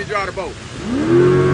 me draw the boat.